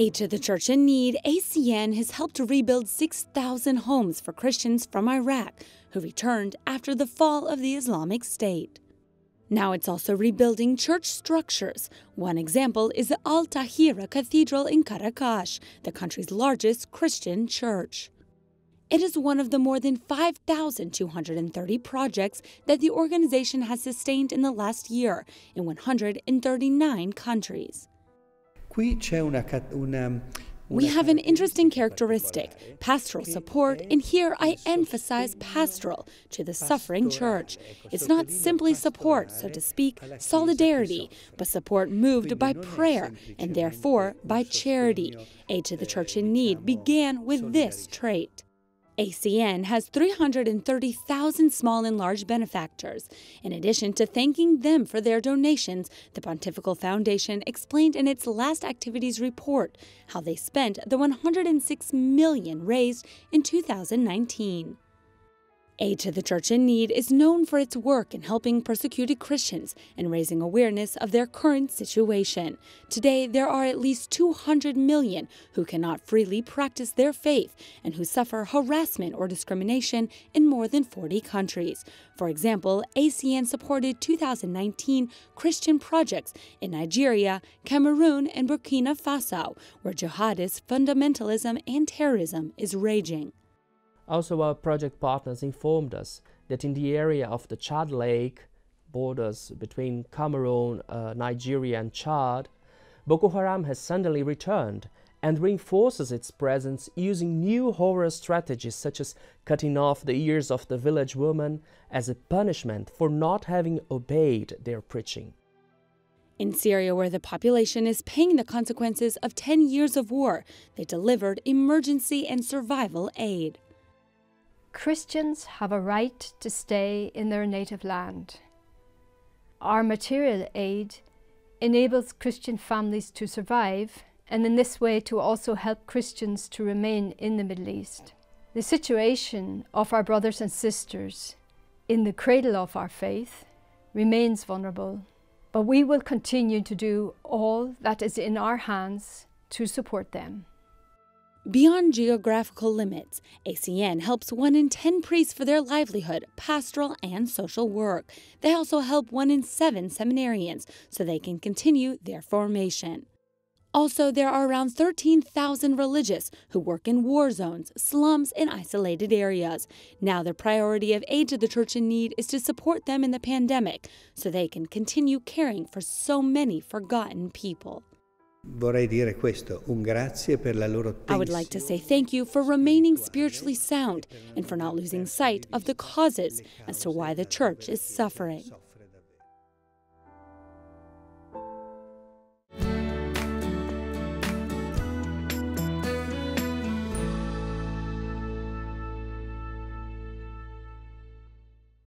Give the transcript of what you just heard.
Aid to the Church in Need, ACN has helped rebuild 6,000 homes for Christians from Iraq who returned after the fall of the Islamic State. Now it's also rebuilding church structures. One example is the Al Tahira Cathedral in Qaraqosh, the country's largest Christian church. It is one of the more than 5,230 projects that the organization has sustained in the last year in 139 countries. Qui c'è una, una we have an interesting characteristic pastoral support, and here I emphasize pastoral to the suffering church. It's not simply support, so to speak, solidarity, but support moved by prayer and therefore by charity. Aid to the church in need began with this trait. ACN has 330,000 small and large benefactors. In addition to thanking them for their donations, the Pontifical Foundation explained in its last activities report how they spent the 106 million raised in 2019. Aid to the Church in Need is known for its work in helping persecuted Christians and raising awareness of their current situation. Today, there are at least 200 million who cannot freely practice their faith and who suffer harassment or discrimination in more than 40 countries. For example, ACN supported 2019 Christian projects in Nigeria, Cameroon, and Burkina Faso, where jihadist fundamentalism and terrorism is raging. Also, our project partners informed us that in the area of the Chad Lake, borders between Cameroon, uh, Nigeria, and Chad, Boko Haram has suddenly returned and reinforces its presence using new horror strategies such as cutting off the ears of the village woman as a punishment for not having obeyed their preaching. In Syria, where the population is paying the consequences of 10 years of war, they delivered emergency and survival aid. Christians have a right to stay in their native land. Our material aid enables Christian families to survive and in this way to also help Christians to remain in the Middle East. The situation of our brothers and sisters in the cradle of our faith remains vulnerable, but we will continue to do all that is in our hands to support them. Beyond geographical limits, ACN helps one in 10 priests for their livelihood, pastoral, and social work. They also help one in seven seminarians so they can continue their formation. Also, there are around 13,000 religious who work in war zones, slums, and isolated areas. Now, the priority of aid to the church in need is to support them in the pandemic so they can continue caring for so many forgotten people. I would like to say thank you for remaining spiritually sound and for not losing sight of the causes as to why the church is suffering.